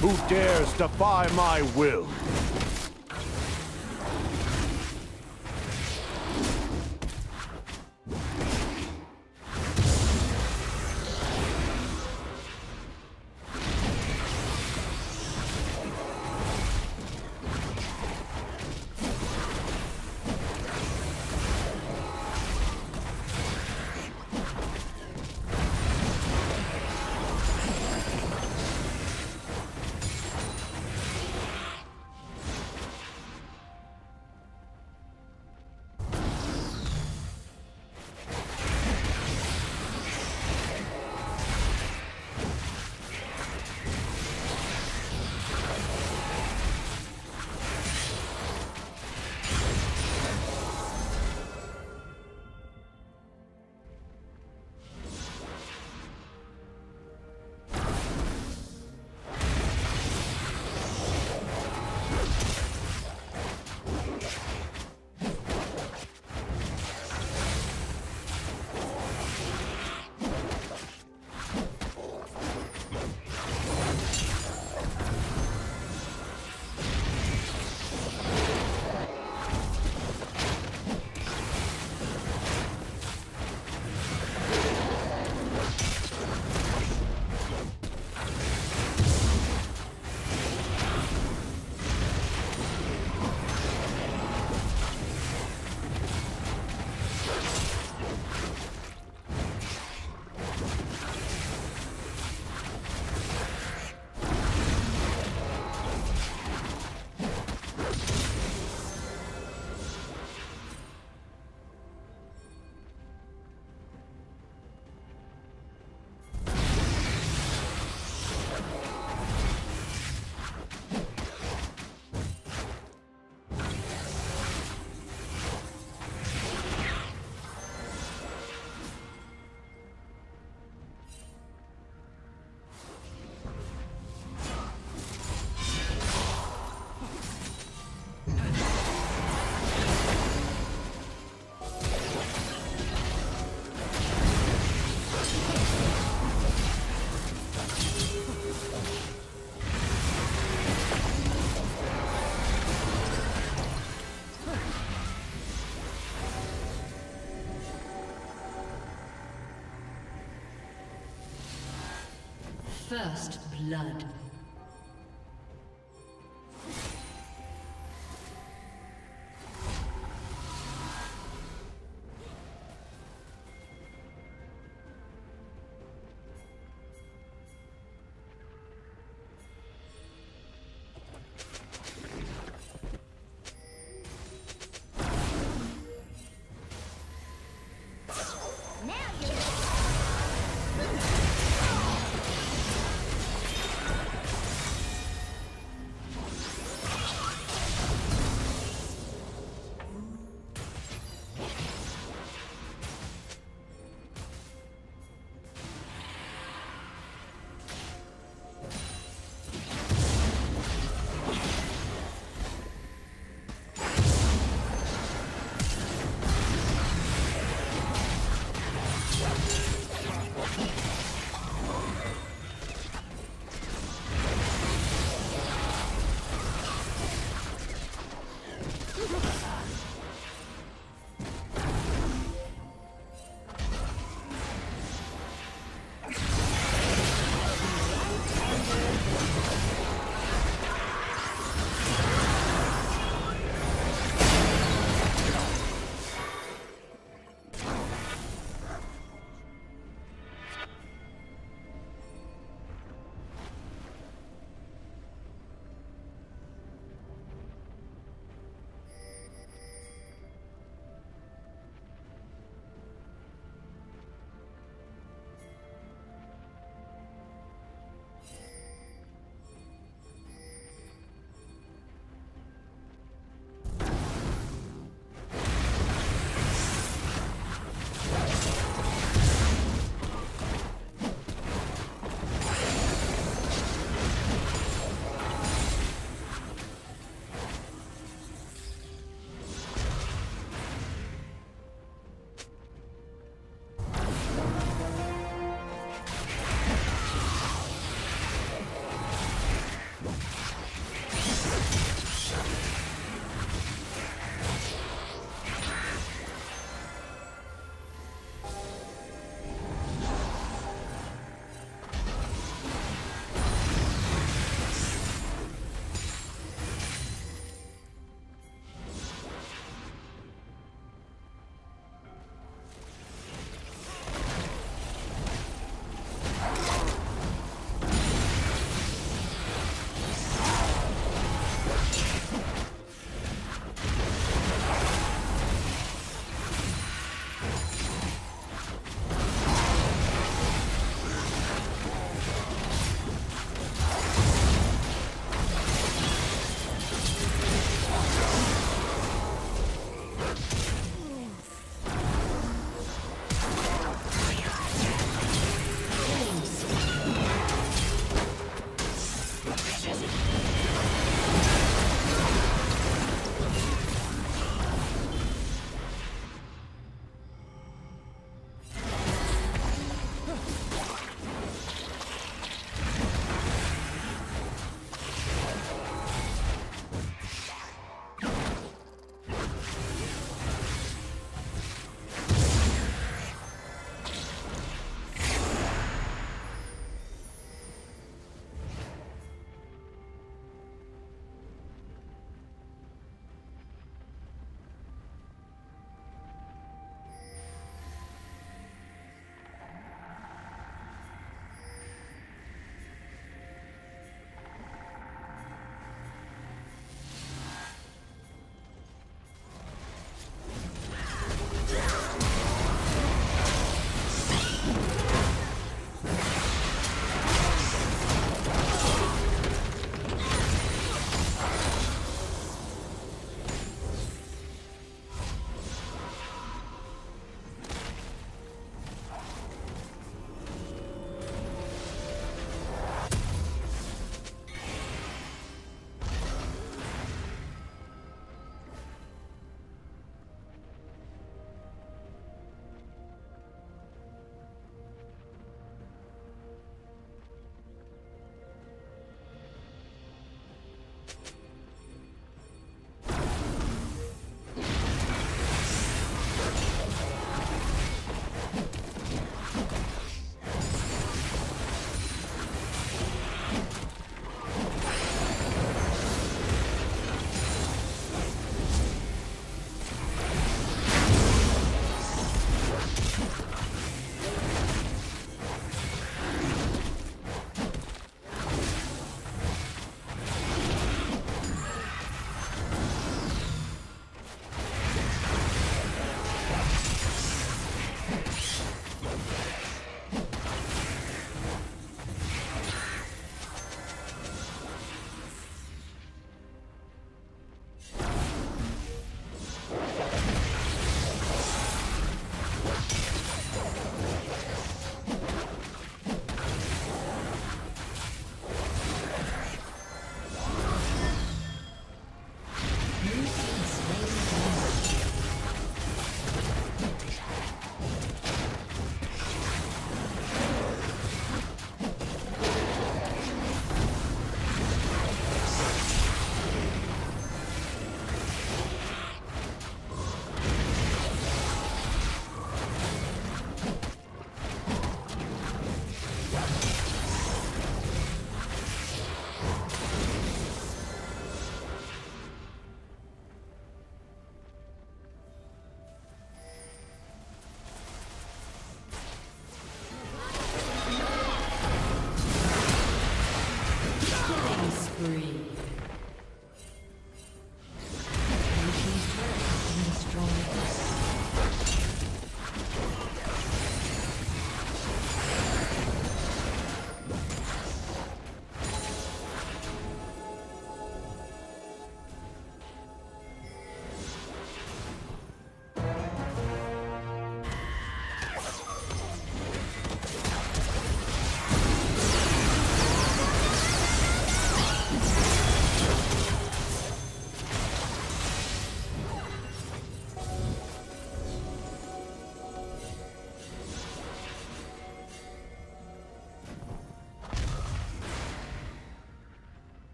Who dares defy my will? First blood.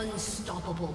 Unstoppable.